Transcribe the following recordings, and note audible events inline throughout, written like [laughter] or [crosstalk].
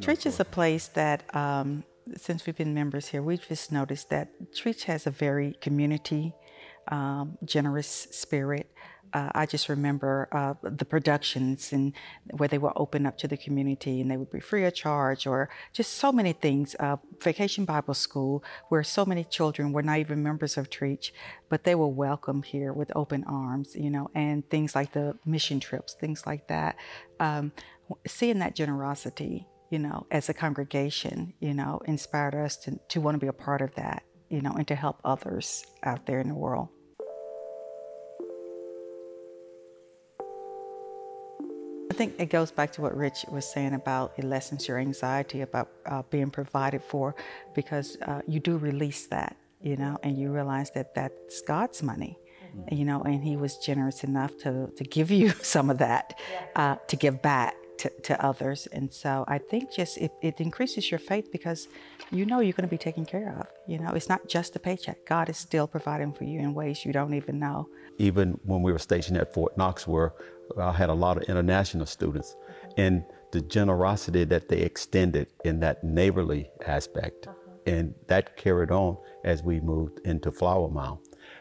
Trietsch is a place that, um, since we've been members here, we've just noticed that Trietsch has a very community, um, generous spirit. Uh, I just remember uh, the productions and where they were open up to the community and they would be free of charge or just so many things. Uh, Vacation Bible School, where so many children were not even members of Trietsch, but they were welcomed here with open arms, you know, and things like the mission trips, things like that. Um, seeing that generosity, you know, as a congregation, you know, inspired us to, to want to be a part of that, you know, and to help others out there in the world. I think it goes back to what Rich was saying about it lessens your anxiety about uh, being provided for because uh, you do release that, you know, and you realize that that's God's money, mm-hmm. you know, and He was generous enough to, to give you [laughs] some of that, uh, to give back to, to others. And so I think just it, it increases your faith because you know you're going to be taken care of. You know, it's not just a paycheck. God is still providing for you in ways you don't even know. Even when we were stationed at Fort Knox, where I had a lot of international students, and the generosity that they extended in that neighborly aspect, uh-huh. and that carried on as we moved into Flower Mound.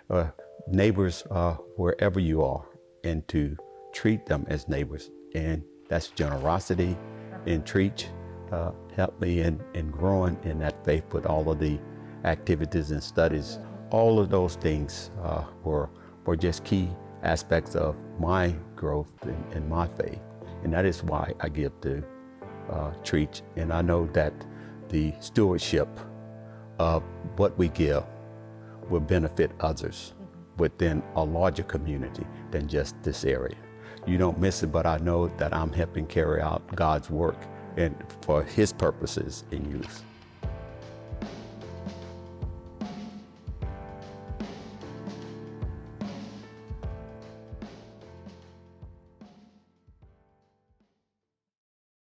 Uh, neighbors uh, wherever you are, and to treat them as neighbors, and that's generosity. And uh, helped me in, in growing in that faith with all of the activities and studies. All of those things uh, were, were just key aspects of my growth in, in my faith. And that is why I give to uh. And I know that the stewardship of what we give will benefit others within a larger community than just this area. You don't miss it, but I know that I'm helping carry out God's work and for His purposes in use.